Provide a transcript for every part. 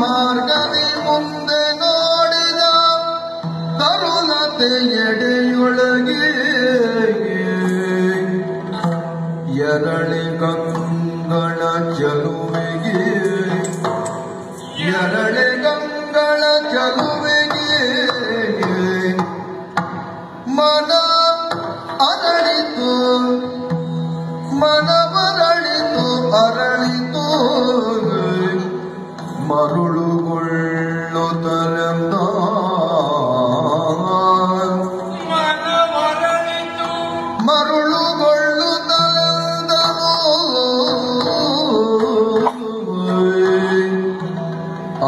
ಮಾರ್ಗದಿ ಮುಂದೆ ನೋಡಿದ ಕರುಣತೆ ಎಡೆಯೊಳಗೆ ಎರಳಿ ಗಂಗಳ ಚಲುವೆಗೆ ಎರಳೆ ಗಂಗಳ ಚಲುವೆಗೆ ಮನ மருளுகொள்ளு தலந்தான் மருளுகொள்ளு தலந்தோ ஆ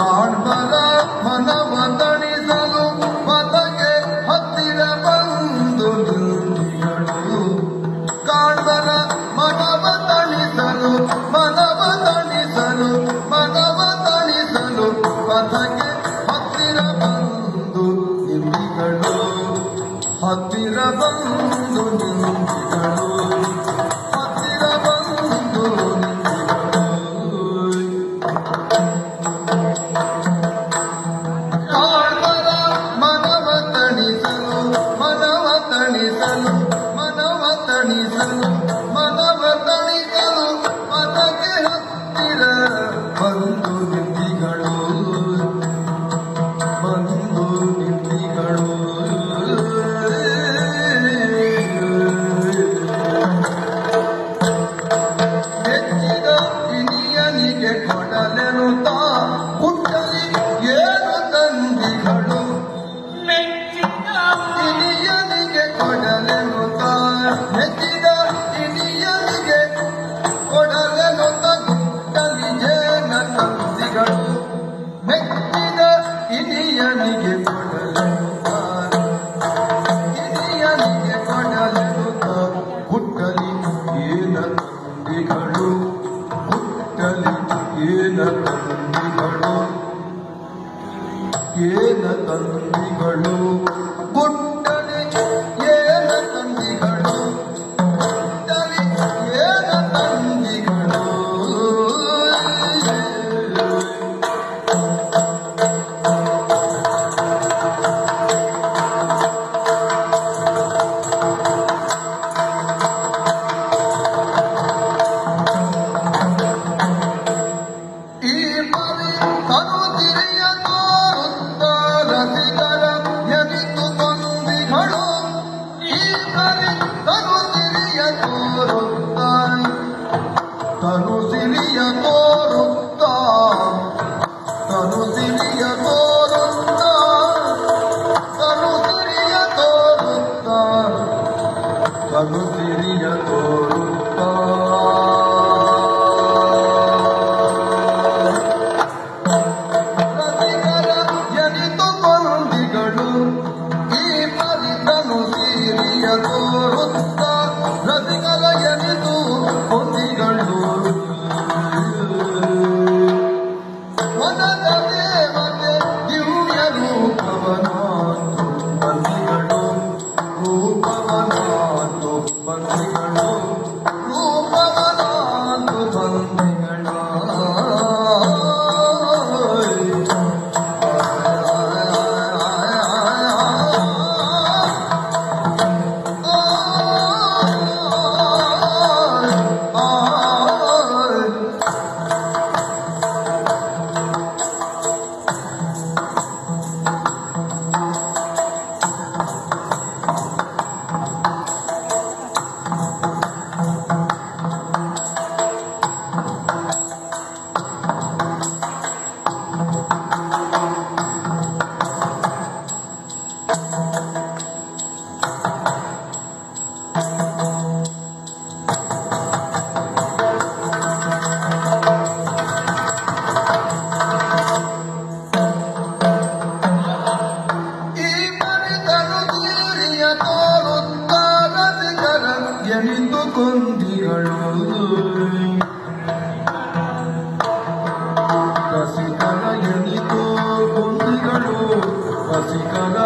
ಕಾಣ್ಬರ ಮನವ ತಣಿಸಲು ಪದಗೆ ಹತ್ತಿರ ಬಂದು ನಿಂತಿಯಳು. ಕಾಣ್ಬರ ಮನವ ತಣಿಸಲು ಮನವ ತಣಿಸಲು ಮನವ ತಣಿಸಲು ಪದಗೆ ಹತ್ತಿರ ಬಂದು ನಿಂತಿಗಳು ಹತ್ತಿರ ಬಂದು Vai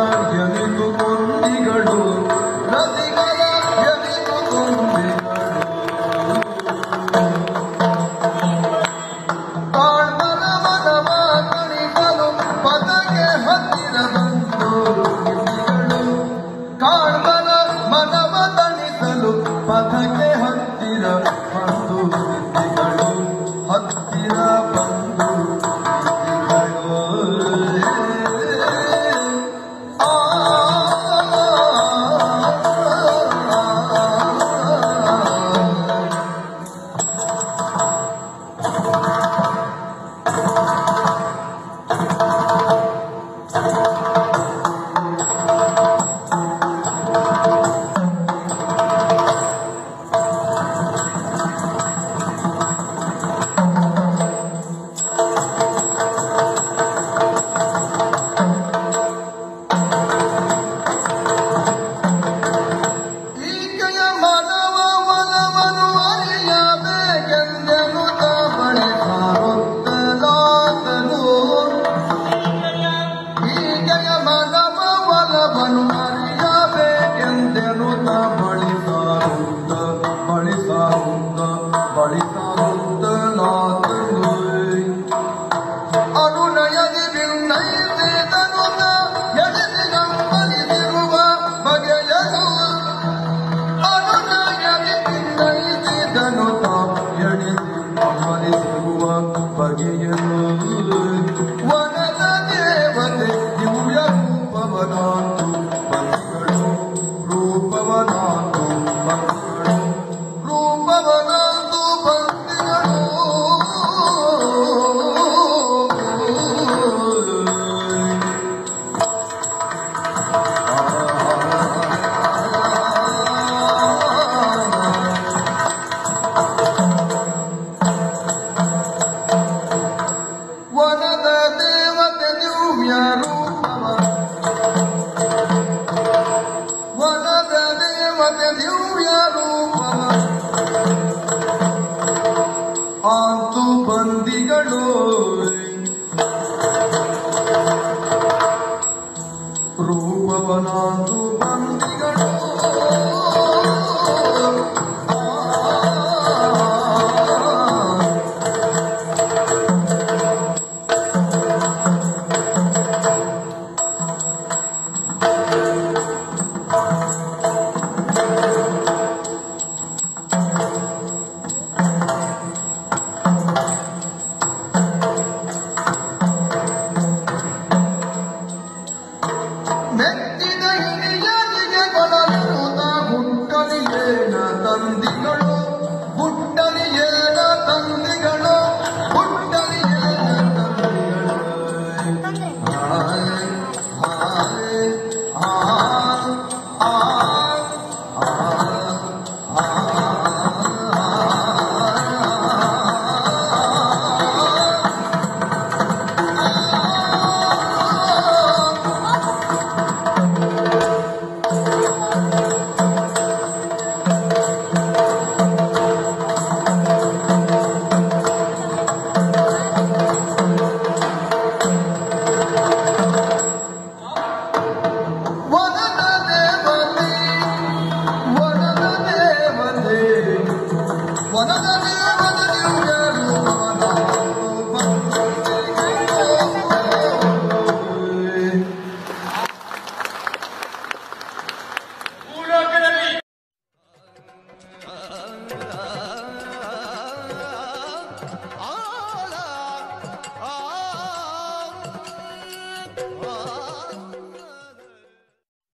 ಮನವನು Ono